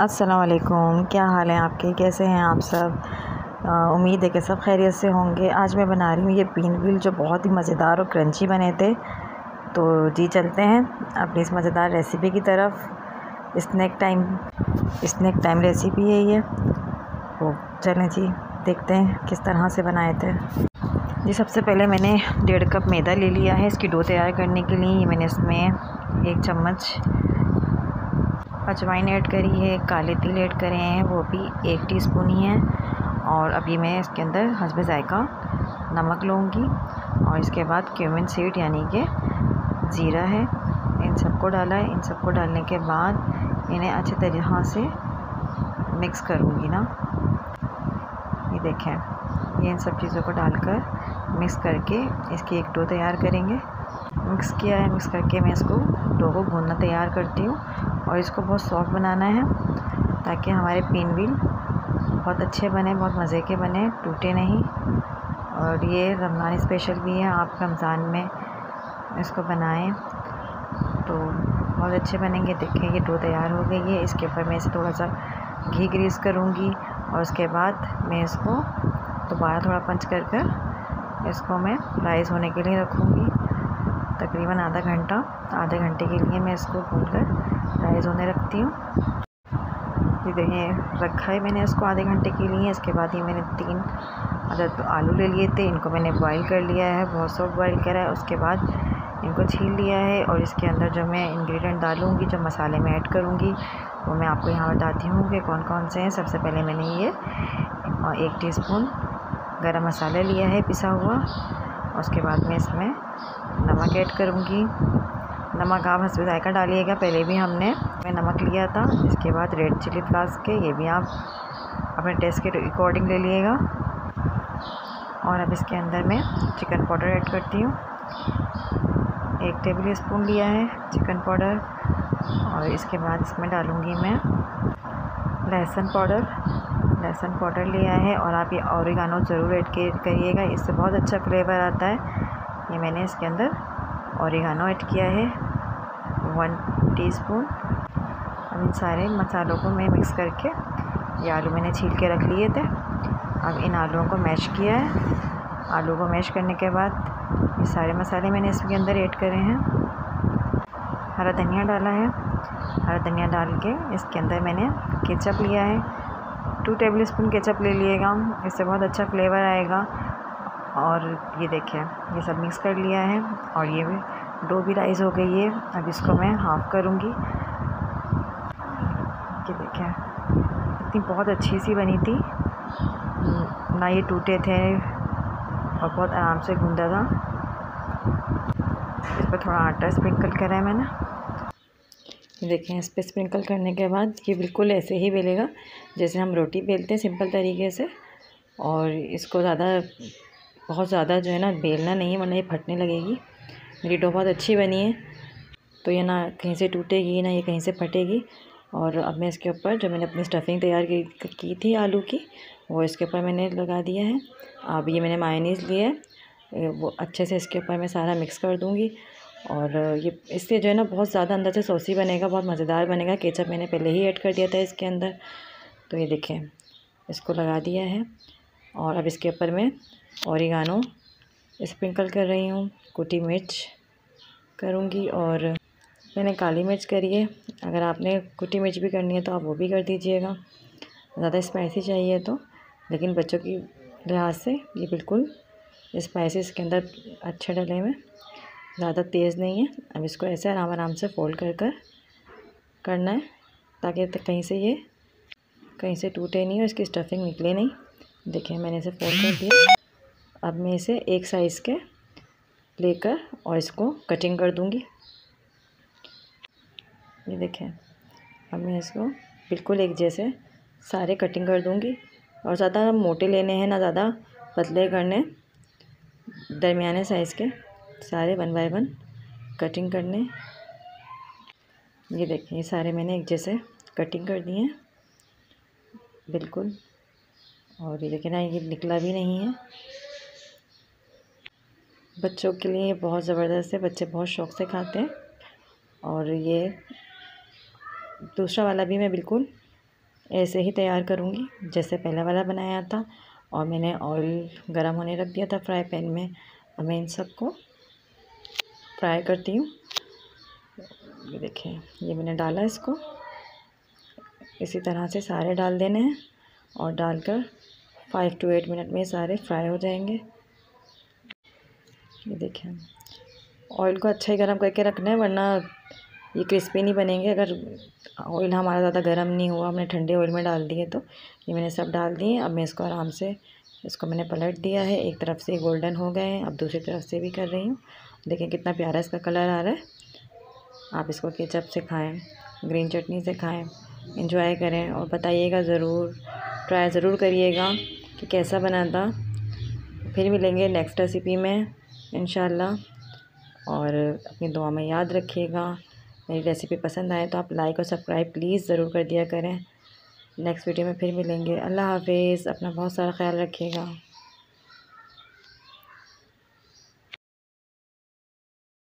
अस्सलाम वालेकुम क्या हाल है आपके? कैसे हैं आप सब? उम्मीद है कि सब खैरियत से होंगे। आज मैं बना रही हूँ ये पीन व्हील जो बहुत ही मज़ेदार और क्रंची बने थे। तो जी, चलते हैं अपनी इस मज़ेदार रेसिपी की तरफ़। Snack time snack time recipe है ये। तो चलें जी, देखते हैं किस तरह से बनाए थे। जी, सबसे पहले मैंने डेढ़ कप मैदा ले लिया है। इसकी डो तैयार करने के लिए मैंने इसमें एक चम्मच अजवाइन ऐड करी है, काले तिल ऐड करे हैं, वो भी एक टीस्पून ही है। और अभी मैं इसके अंदर हसब ज़ायका नमक लूँगी और इसके बाद क्यूमिन सीड यानी कि ज़ीरा है, इन सबको डाला है। इन सबको डालने के बाद इन्हें अच्छे तरीक़ा से मिक्स करूँगी ना। ये देखें, ये इन सब चीज़ों को डालकर मिक्स करके इसकी एक डो तैयार करेंगे। मिक्स किया है, मिक्स करके मैं इसको डो को भूनना तैयार करती हूँ और इसको बहुत सॉफ्ट बनाना है ताकि हमारे पिन व्हील बहुत अच्छे बने, बहुत मज़े के बने, टूटे नहीं। और ये रमज़ान स्पेशल भी है, आप रमज़ान में इसको बनाएँ तो बहुत अच्छे बनेंगे देखें ये डो तैयार हो गई है। इसके ऊपर मैं इसे थोड़ा सा घी ग्रीस करूँगी और उसके बाद मैं इसको दोबारा थोड़ा पंच कर कर इसको मैं राइस होने के लिए रखूँगी। तकरीबन आधा घंटा, आधे घंटे के लिए मैं इसको भून कर राइस होने रखती हूँ। ये देखिए रखा है मैंने इसको आधे घंटे के लिए, इसके बाद ही मैंने तीन अदर तो आलू ले लिए थे, इनको मैंने बॉईल कर लिया है, बहुत सॉफ्ट बॉईल करा है, उसके बाद इनको छील लिया है और इसके अंदर जो मैं इंग्रेडिएंट डालूँगी, जो मसाले में ऐड करूँगी, वो मैं आपको यहाँ बताती हूँ कि कौन कौन से हैं। सबसे पहले मैंने ये एक टीस्पून गरम मसाला लिया है पिसा हुआ उसके बाद में इसमें नमक ऐड करूँगी। नमक आप हंसबे जायका डालिएगा, पहले भी हमने मैं नमक लिया था। इसके बाद रेड चिली फ्लास के, ये भी आप अपने टेस्ट के अकॉर्डिंग ले लिएगा। और अब इसके अंदर मैं चिकन पाउडर ऐड करती हूँ। एक टेबल स्पून लिया है चिकन पाउडर और इसके बाद इसमें डालूँगी मैं लहसुन पाउडर लहसुन पाउडर लिया है और आप ये औरिगानो ज़रूर ऐड करिएगा। इससे बहुत अच्छा फ्लेवर आता है। ये मैंने इसके अंदर औरिगानो ऐड किया है। वन टीस्पून अब इन सारे मसालों को मैं मिक्स करके ये आलू मैंने छील के रख लिए थे। अब इन आलूओं को मैश किया है। आलू को मैश करने के बाद ये सारे मसाले मैंने इसके अंदर ऐड करे हैं। हरा धनिया डाला है। हरा धनिया डाल के इसके अंदर मैंने केचप लिया है। टू टेबल स्पून केचप ले लिएगा इससे बहुत अच्छा फ्लेवर आएगा। और ये देखें ये सब मिक्स कर लिया है। और ये भी डो भी राइस हो गई है। अब इसको मैं हाफ़ करूँगी। ये देखें इतनी बहुत अच्छी सी बनी थी। ना ये टूटे थे और बहुत आराम से गूंदा था। इस पर थोड़ा आटा स्प्रिंकल करा है मैंने। देखें इस पर स्प्रिंकल करने के बाद ये बिल्कुल ऐसे ही बेलेगा जैसे हम रोटी बेलते हैं सिंपल तरीके से और इसको ज़्यादा बहुत ज़्यादा जो है ना बेलना नहीं है वरना ये फटने लगेगी। मेरी डो बहुत अच्छी बनी है तो ये ना कहीं से टूटेगी ना ये कहीं से फटेगी और अब मैं इसके ऊपर जो मैंने अपनी स्टफिंग तैयार की, की थी आलू की वो इसके ऊपर मैंने लगा दिया है। अब ये मैंने मायनीज़ लिया है वो अच्छे से इसके ऊपर मैं सारा मिक्स कर दूँगी। और ये इससे जो है ना, बहुत ज़्यादा अंदर से सॉसी बनेगा, बहुत मज़ेदार बनेगा। केचप मैंने पहले ही ऐड कर दिया था इसके अंदर। तो ये देखें, इसको लगा दिया है। और अब इसके ऊपर मैं औरिगानो स्प्रिंकल कर रही हूँ। कुटी मिर्च करूँगी और मैंने काली मिर्च करी है। अगर आपने कुटी मिर्च भी करनी है तो आप वो भी कर दीजिएगा। ज़्यादा स्पाइसी चाहिए तो लेकिन बच्चों की लिहाज से ये बिल्कुल स्पाइसी, इसके अंदर अच्छे डले हुए। ज़्यादा तेज़ नहीं है। अब इसको ऐसे आराम आराम से फोल्ड कर कर करना है, ताकि कहीं से ये, कहीं से टूटे नहीं और इसकी स्टफिंग निकले नहीं। देखिए, मैंने इसे फोल्ड कर दिया। अब मैं इसे एक साइज़ के लेकर और इसको कटिंग कर दूँगी। ये देखें अब मैं इसको बिल्कुल एक जैसे सारे कटिंग कर दूँगी। और ज़्यादा मोटे लेने हैं ना, ज़्यादा पतले करने दरमियाने साइज़ के। सारे वन बाय वन कटिंग करने। ये देखें, ये सारे मैंने एक जैसे कटिंग कर दिए हैं। बिल्कुल। और ये देखें ना, ये निकला भी नहीं है। बच्चों के लिए बहुत ज़बरदस्त है, बच्चे बहुत शौक़ से खाते हैं। और ये दूसरा वाला भी मैं बिल्कुल ऐसे ही तैयार करूँगी, जैसे पहला वाला बनाया था। और मैंने ऑयल गरम होने रख दिया था फ्राई पैन में। और मैं इन सबको फ्राई करती हूँ। ये देखें ये मैंने डाला इसको। इसी तरह से सारे डाल देने हैं और डालकर फाइव टू एट मिनट में सारे फ्राई हो जाएँगे। ये देखें ऑयल को अच्छा ही गर्म करके रखना है, वरना ये क्रिस्पी नहीं बनेंगे। अगर ऑयल हमारा ज़्यादा गर्म नहीं हुआ, हमने ठंडे ऑयल में डाल दिए तो ये मैंने सब डाल दिए। अब मैं इसको आराम से, इसको मैंने पलट दिया है। एक तरफ़ से गोल्डन हो गए हैं, अब दूसरी तरफ़ से भी कर रही हूँ। देखें कितना प्यारा इसका कलर आ रहा है। आप इसको केचप से खाएँ, ग्रीन चटनी से खाएँ इंजॉय करें और बताइएगा ज़रूर ट्राई ज़रूर करिएगा कि कैसा बना था। फिर मिलेंगे नेक्स्ट रेसिपी में इन और अपनी दुआ में याद रखिएगा। मेरी रेसिपी पसंद आए तो आप लाइक और सब्सक्राइब प्लीज़ ज़रूर कर दिया करें। नेक्स्ट वीडियो में फिर मिलेंगे। अल्लाह हाफिज़। अपना बहुत सारा ख्याल रखिएगा।